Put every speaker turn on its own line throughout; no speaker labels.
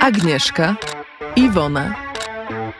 Agnieszka, Iwona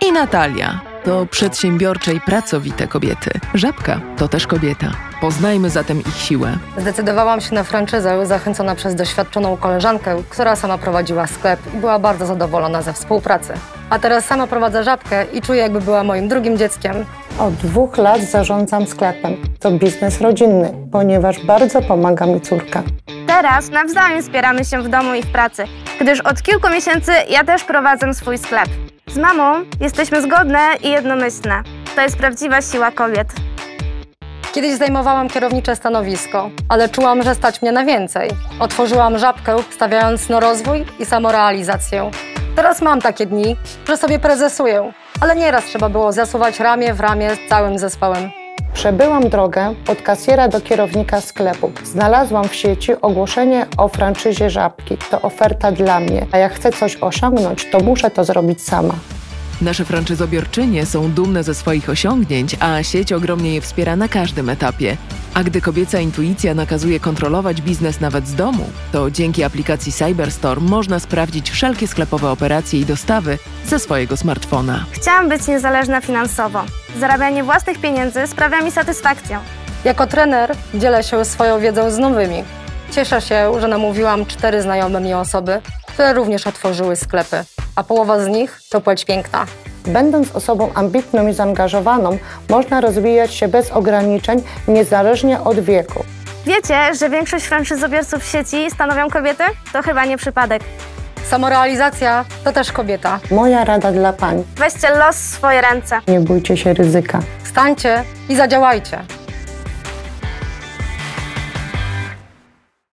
i Natalia to przedsiębiorcze i pracowite kobiety. Żabka to też kobieta. Poznajmy zatem ich siłę.
Zdecydowałam się na franczyzę zachęcona przez doświadczoną koleżankę, która sama prowadziła sklep i była bardzo zadowolona ze współpracy. A teraz sama prowadzę żabkę i czuję, jakby była moim drugim dzieckiem.
Od dwóch lat zarządzam sklepem. To biznes rodzinny, ponieważ bardzo pomaga mi córka.
Teraz nawzajem wspieramy się w domu i w pracy, gdyż od kilku miesięcy ja też prowadzę swój sklep. Z mamą jesteśmy zgodne i jednomyślne. To jest prawdziwa siła kobiet.
Kiedyś zajmowałam kierownicze stanowisko, ale czułam, że stać mnie na więcej. Otworzyłam żabkę, stawiając na rozwój i samorealizację. Teraz mam takie dni, że sobie prezesuję, ale nieraz trzeba było zasuwać ramię w ramię z całym zespołem.
Przebyłam drogę od kasjera do kierownika sklepu. Znalazłam w sieci ogłoszenie o franczyzie żabki. To oferta dla mnie, a jak chcę coś osiągnąć, to muszę to zrobić sama.
Nasze franczyzobiorczynie są dumne ze swoich osiągnięć, a sieć ogromnie je wspiera na każdym etapie. A gdy kobieca intuicja nakazuje kontrolować biznes nawet z domu, to dzięki aplikacji Cyberstore można sprawdzić wszelkie sklepowe operacje i dostawy ze swojego smartfona.
Chciałam być niezależna finansowo. Zarabianie własnych pieniędzy sprawia mi satysfakcję.
Jako trener dzielę się swoją wiedzą z nowymi. Cieszę się, że namówiłam cztery znajome mi osoby, które również otworzyły sklepy, a połowa z nich to płeć piękna.
Będąc osobą ambitną i zaangażowaną, można rozwijać się bez ograniczeń, niezależnie od wieku.
Wiecie, że większość franczyzobiorców w sieci stanowią kobiety? To chyba nie przypadek.
Samorealizacja to też kobieta.
Moja rada dla pań:
Weźcie los w swoje ręce.
nie bójcie się ryzyka.
Stańcie i zadziałajcie.